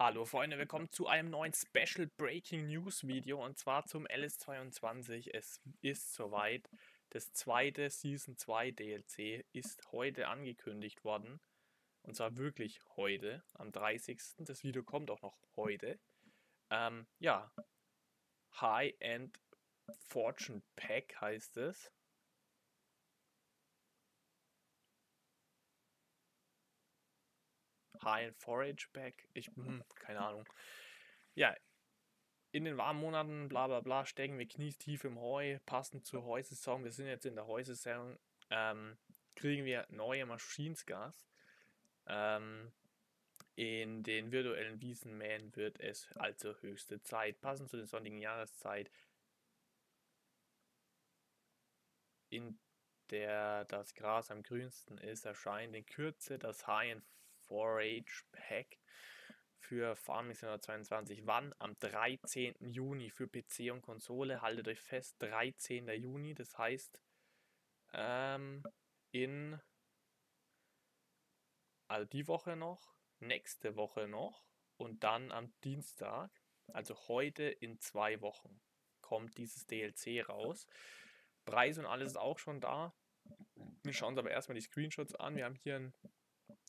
Hallo Freunde, willkommen zu einem neuen Special Breaking News Video und zwar zum LS22. Es ist soweit. Das zweite Season 2 DLC ist heute angekündigt worden. Und zwar wirklich heute, am 30. Das Video kommt auch noch heute. Ähm, ja, High-End Fortune Pack heißt es. High Forage Pack. Ich, hm, keine Ahnung. Ja, in den warmen Monaten, bla bla bla, stecken wir knietief im Heu, passend zur Heusaison. Wir sind jetzt in der Heusaison. Ähm, kriegen wir neue Maschinengas. Ähm, in den virtuellen Wiesenmähen wird es also höchste Zeit. Passend zu der sonnigen Jahreszeit, in der das Gras am grünsten ist, erscheint in Kürze das High 4H Pack für Farming 122. Wann? Am 13. Juni für PC und Konsole. Haltet euch fest, 13. Juni. Das heißt, ähm, in also die Woche noch, nächste Woche noch und dann am Dienstag, also heute in zwei Wochen, kommt dieses DLC raus. Preis und alles ist auch schon da. Wir schauen uns aber erstmal die Screenshots an. Wir haben hier einen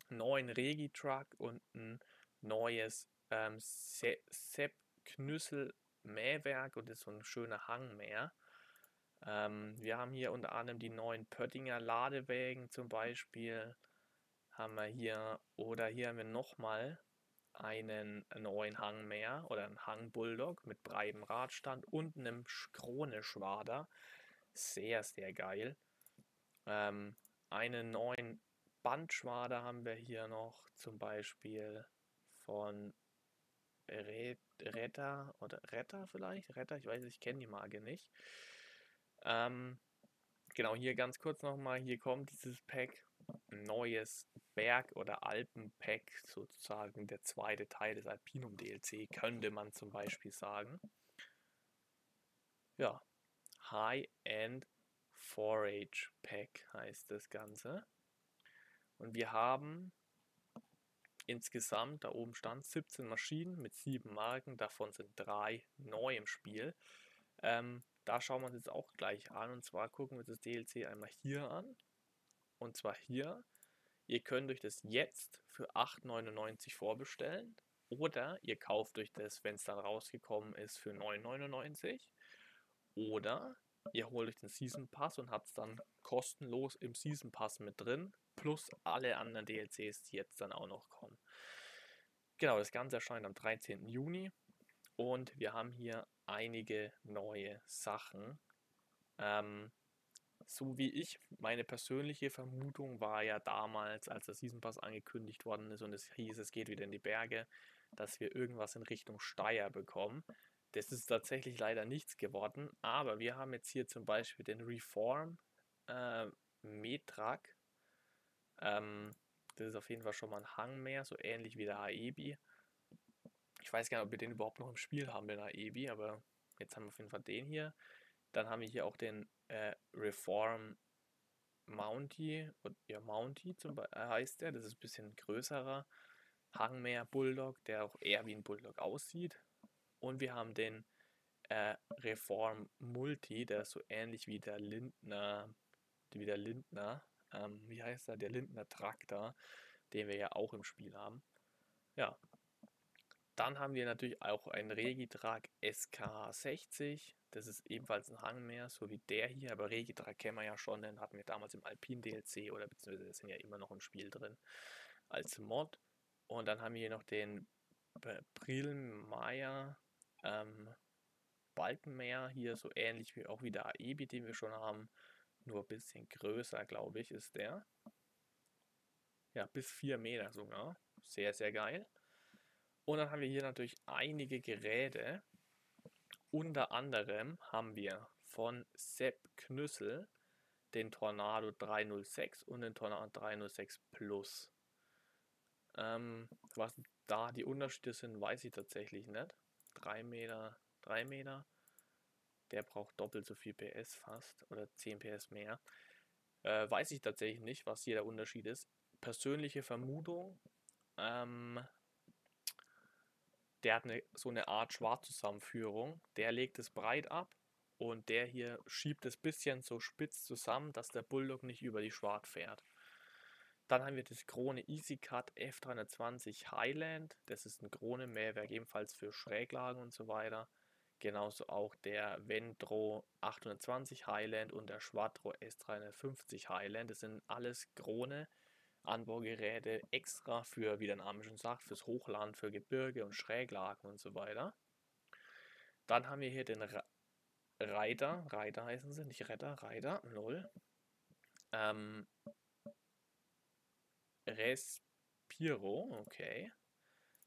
neuen Regi-Truck und ein neues ähm, Sepp Knüssel Mähwerk und ist so ein schöner Hangmäher. Ähm, wir haben hier unter anderem die neuen Pöttinger Ladewägen zum Beispiel. Haben wir hier, oder hier haben wir nochmal einen neuen Hangmäher oder einen Hangbulldog mit breitem Radstand und einem Krone-Schwader. Sehr, sehr geil. Ähm, einen neuen Bandschwader haben wir hier noch, zum Beispiel von Retter oder Retter vielleicht? Retter, ich weiß, ich kenne die Marke nicht. Ähm, genau, hier ganz kurz nochmal, hier kommt dieses Pack, neues Berg- oder Alpen-Pack, sozusagen der zweite Teil des Alpinum DLC, könnte man zum Beispiel sagen. Ja, High-End Forage Pack heißt das Ganze. Und wir haben insgesamt, da oben stand 17 Maschinen mit 7 Marken, davon sind 3 neu im Spiel. Ähm, da schauen wir uns jetzt auch gleich an und zwar gucken wir das DLC einmal hier an. Und zwar hier. Ihr könnt euch das jetzt für 8,99 vorbestellen oder ihr kauft euch das, wenn es dann rausgekommen ist, für 9,99 oder ihr holt euch den Season Pass und habt es dann kostenlos im Season Pass mit drin plus alle anderen DLCs, die jetzt dann auch noch kommen. Genau, das Ganze erscheint am 13. Juni und wir haben hier einige neue Sachen. Ähm, so wie ich, meine persönliche Vermutung war ja damals, als der Season Pass angekündigt worden ist und es hieß, es geht wieder in die Berge, dass wir irgendwas in Richtung Steier bekommen. Das ist tatsächlich leider nichts geworden, aber wir haben jetzt hier zum Beispiel den Reform äh, Metrak ähm, das ist auf jeden Fall schon mal ein Hang mehr, so ähnlich wie der Aebi. Ich weiß gar nicht, ob wir den überhaupt noch im Spiel haben, den Aebi, aber jetzt haben wir auf jeden Fall den hier. Dann haben wir hier auch den äh, Reform Mounty, ja Mounty zum Beispiel äh, heißt der, das ist ein bisschen größerer Hangmeer Bulldog, der auch eher wie ein Bulldog aussieht. Und wir haben den äh, Reform Multi, der ist so ähnlich wie der Lindner, wie der Lindner, ähm, wie heißt er, der Lindner Traktor, den wir ja auch im Spiel haben. Ja, dann haben wir natürlich auch einen Regitrag SK60. Das ist ebenfalls ein Hangmeer, so wie der hier, aber Regitrag kennen wir ja schon, den hatten wir damals im Alpin DLC oder beziehungsweise sind ja immer noch im Spiel drin als Mod. Und dann haben wir hier noch den Brillenmeier ähm, Balkenmeer, hier so ähnlich wie auch wie der Aebi, den wir schon haben. Nur ein bisschen größer, glaube ich, ist der. Ja, bis 4 Meter sogar. Sehr, sehr geil. Und dann haben wir hier natürlich einige Geräte. Unter anderem haben wir von Sepp Knüssel den Tornado 306 und den Tornado 306 Plus. Ähm, was da die Unterschiede sind, weiß ich tatsächlich nicht. 3 Meter, 3 Meter. Der braucht doppelt so viel PS fast oder 10 PS mehr. Äh, weiß ich tatsächlich nicht, was hier der Unterschied ist. Persönliche Vermutung. Ähm, der hat eine, so eine Art Schwartzusammenführung. Der legt es breit ab und der hier schiebt es bisschen so spitz zusammen, dass der Bulldog nicht über die Schwart fährt. Dann haben wir das Krone EasyCut F320 Highland. Das ist ein Krone-Mähwerk, ebenfalls für Schräglagen und so weiter. Genauso auch der Vendro 820 Highland und der Schwadro S350 Highland. Das sind alles Krone Anbaugeräte extra für, wie der Name schon sagt, fürs Hochland, für Gebirge und Schräglagen und so weiter. Dann haben wir hier den Reiter, Reiter heißen sie, nicht Retter, Reiter, 0. Ähm, Respiro, okay.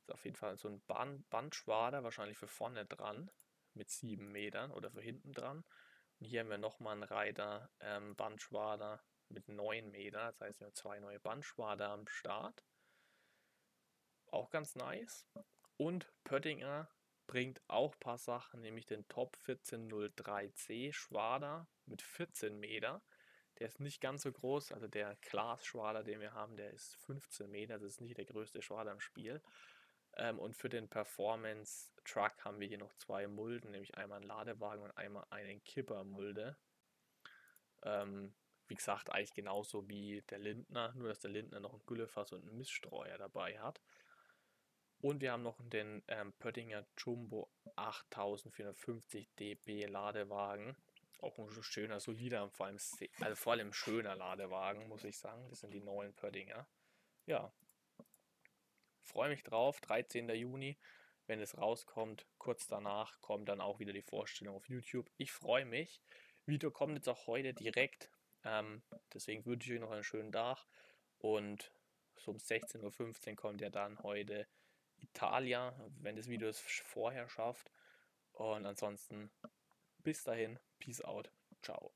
Ist auf jeden Fall so ein Band, Bandschwader, wahrscheinlich für vorne dran, mit 7 Metern oder für hinten dran. Und hier haben wir nochmal einen Reiter, ähm, Bandschwader mit 9 Metern, das heißt, wir haben zwei neue Bandschwader am Start. Auch ganz nice. Und Pöttinger bringt auch ein paar Sachen, nämlich den Top 1403C Schwader mit 14 Meter. Der ist nicht ganz so groß, also der Glas-Schwader, den wir haben, der ist 15 Meter, das ist nicht der größte Schwader im Spiel. Ähm, und für den Performance Truck haben wir hier noch zwei Mulden, nämlich einmal einen Ladewagen und einmal einen Kippermulde. Ähm, wie gesagt, eigentlich genauso wie der Lindner, nur dass der Lindner noch ein Güllefass und einen Miststreuer dabei hat. Und wir haben noch den ähm, Pöttinger Jumbo 8450 dB Ladewagen. Auch ein schöner, solider, vor allem, also vor allem schöner Ladewagen, muss ich sagen. Das sind die neuen Pöttinger. Ja, freue mich drauf. 13. Juni, wenn es rauskommt. Kurz danach kommt dann auch wieder die Vorstellung auf YouTube. Ich freue mich. Video kommt jetzt auch heute direkt. Ähm, deswegen wünsche ich euch noch einen schönen Tag. Und so um 16.15 Uhr kommt ja dann heute Italia, wenn das Video es vorher schafft. Und ansonsten bis dahin, Peace out, ciao.